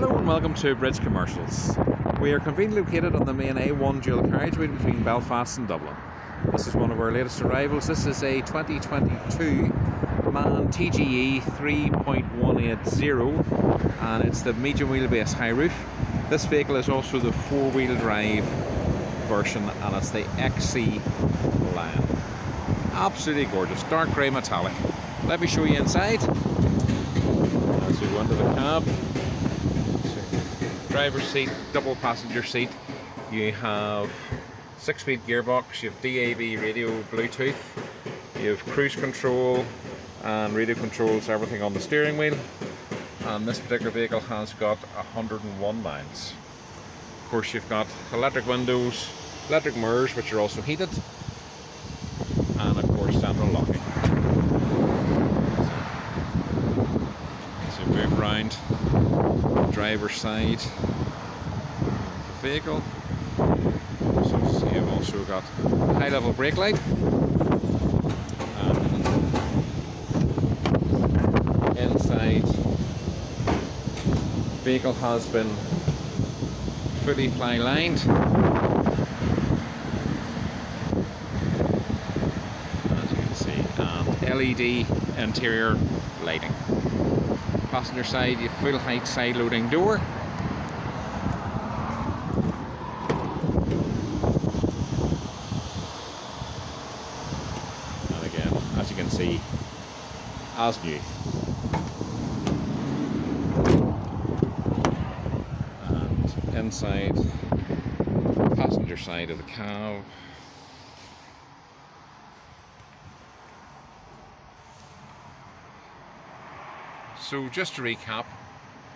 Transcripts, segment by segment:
Hello and welcome to Bridge Commercials. We are conveniently located on the main A1 dual carriageway between Belfast and Dublin. This is one of our latest arrivals. This is a 2022 MAN TGE 3.180 and it's the medium wheelbase high roof. This vehicle is also the four wheel drive version and it's the XC Lion. Absolutely gorgeous, dark grey metallic. Let me show you inside. As we go into the cab, driver's seat, double passenger seat. You have six speed gearbox, you have DAB radio, Bluetooth, you have cruise control and radio controls, everything on the steering wheel. And this particular vehicle has got 101 miles. Of course, you've got electric windows, electric mirrors, which are also heated, and of course, central locking. So move around driver's side of the vehicle. So you've also got high level brake light. And inside vehicle has been fully ply lined. As you can see, um, and LED interior lighting passenger side, you full height side loading door. And again, as you can see, as new. And inside, passenger side of the cab. So just to recap,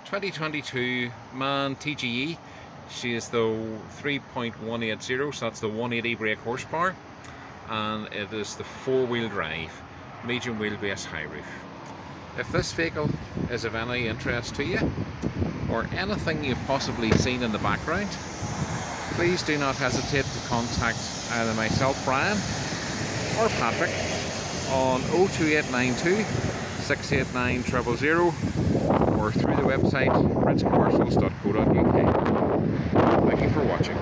2022 MAN TGE, she is the 3.180, so that's the 180 brake horsepower, and it is the four-wheel drive, medium wheelbase high roof. If this vehicle is of any interest to you, or anything you've possibly seen in the background, please do not hesitate to contact either myself, Brian, or Patrick on 02892 689 000 or through the website bridgecommercials.co.uk. Thank you for watching.